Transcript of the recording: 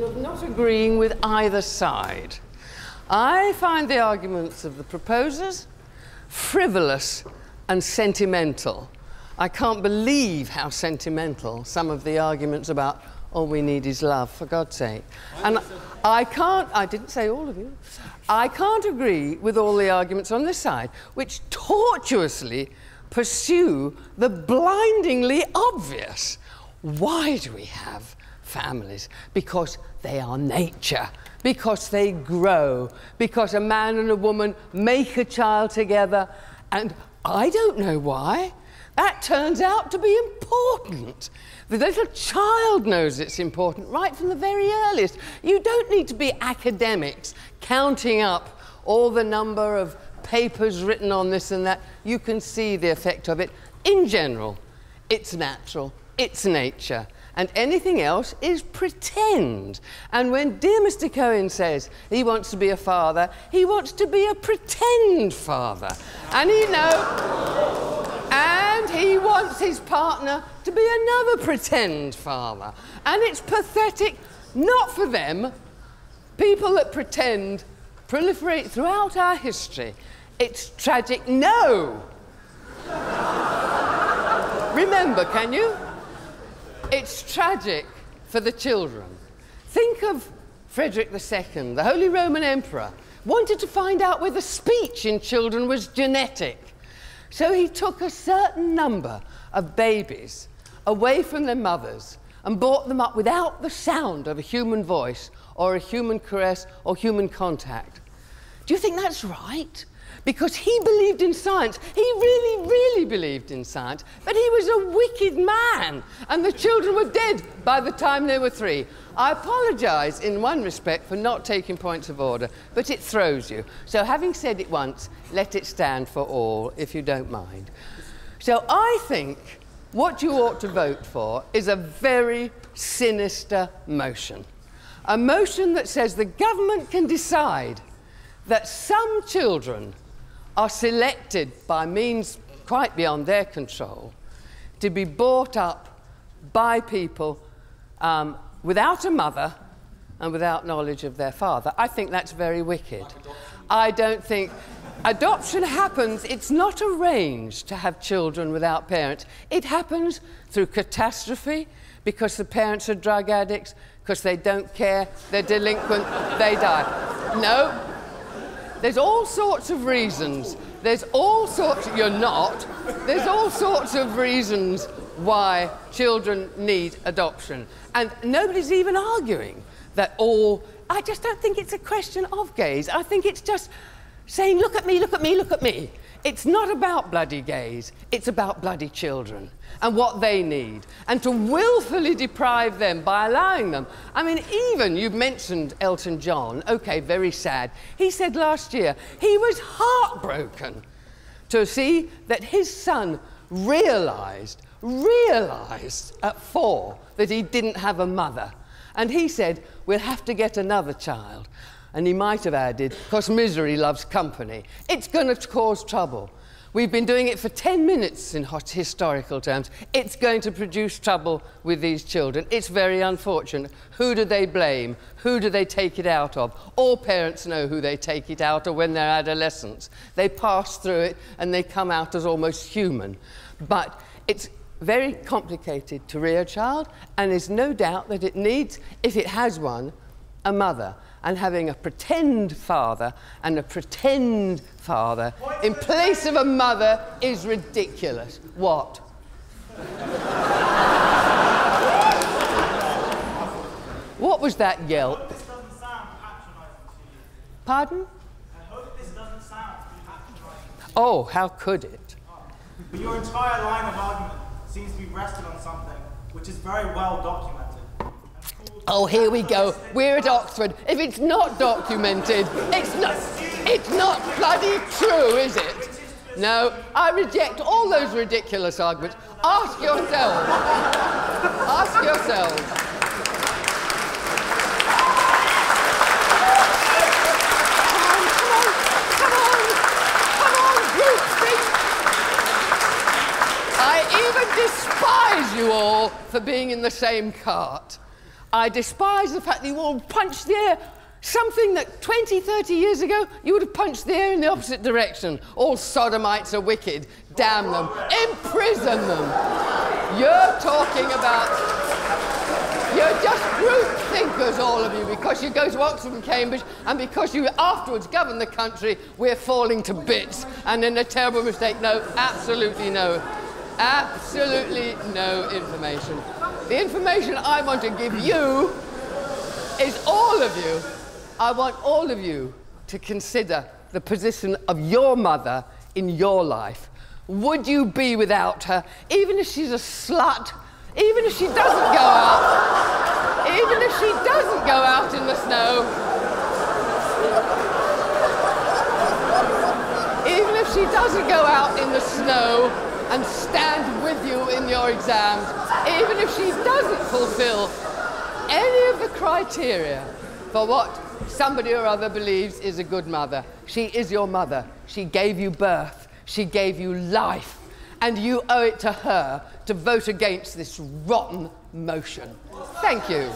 not agreeing with either side. I find the arguments of the proposers frivolous and sentimental. I can't believe how sentimental some of the arguments about all we need is love, for God's sake. And I can't, I didn't say all of you, I can't agree with all the arguments on this side, which tortuously pursue the blindingly obvious. Why do we have families? Because they are nature, because they grow, because a man and a woman make a child together, and I don't know why. That turns out to be important. The little child knows it's important right from the very earliest. You don't need to be academics counting up all the number of papers written on this and that. You can see the effect of it. In general, it's natural, it's nature. And anything else is pretend. And when dear Mr. Cohen says he wants to be a father, he wants to be a pretend father. And he knows. And he wants his partner to be another pretend father. And it's pathetic, not for them. People that pretend proliferate throughout our history. It's tragic. No! Remember, can you? It's tragic for the children. Think of Frederick II, the Holy Roman Emperor, wanted to find out whether speech in children was genetic. So he took a certain number of babies away from their mothers and brought them up without the sound of a human voice or a human caress or human contact. Do you think that's right? Because he believed in science. He really, really believed in science. But he was a wicked man. And the children were dead by the time they were three. I apologise in one respect for not taking points of order, but it throws you. So, having said it once, let it stand for all, if you don't mind. So, I think what you ought to vote for is a very sinister motion. A motion that says the government can decide that some children are selected by means quite beyond their control to be brought up by people um, without a mother and without knowledge of their father. I think that's very wicked. I don't think. Adoption happens, it's not arranged to have children without parents. It happens through catastrophe because the parents are drug addicts, because they don't care, they're delinquent, they die. No. There's all sorts of reasons. There's all sorts, you're not, there's all sorts of reasons why children need adoption. And nobody's even arguing that all. I just don't think it's a question of gays. I think it's just saying, look at me, look at me, look at me. It's not about bloody gays, it's about bloody children and what they need. And to willfully deprive them by allowing them. I mean, even you've mentioned Elton John, okay, very sad. He said last year he was heartbroken to see that his son realized realized at four that he didn't have a mother. And he said, We'll have to get another child. And he might have added, Because misery loves company. It's going to cause trouble. We've been doing it for 10 minutes in historical terms. It's going to produce trouble with these children. It's very unfortunate. Who do they blame? Who do they take it out of? All parents know who they take it out of when they're adolescents. They pass through it and they come out as almost human. But it's very complicated to rear a child, and there's no doubt that it needs, if it has one, a mother. And having a pretend father and a pretend father in place of a mother is ridiculous. What? what was that yelp? Pardon? Oh, how could it? But your entire line of argument seems to be rested on something which is very well documented. Oh, here we go. We're at Oxford. If it's not documented, it's not, it's not bloody true, is it? No, I reject all those ridiculous arguments. Ask yourselves. Ask yourselves. I even despise you all for being in the same cart. I despise the fact that you all punch the air. Something that 20, 30 years ago you would have punched the air in the opposite direction. All sodomites are wicked. Damn them. Imprison them. You're talking about. You're just group thinkers, all of you, because you go to Oxford and Cambridge, and because you afterwards govern the country, we're falling to bits. And in a terrible mistake. No, absolutely no. Absolutely no information. The information I want to give you is all of you. I want all of you to consider the position of your mother in your life. Would you be without her, even if she's a slut, even if she doesn't go out, even if she doesn't go out in the snow, even if she doesn't go out in the snow and stand with you in your exams, even if she doesn't fulfill any of the criteria for what somebody or other believes is a good mother. She is your mother. She gave you birth. She gave you life. And you owe it to her to vote against this rotten motion. Thank you.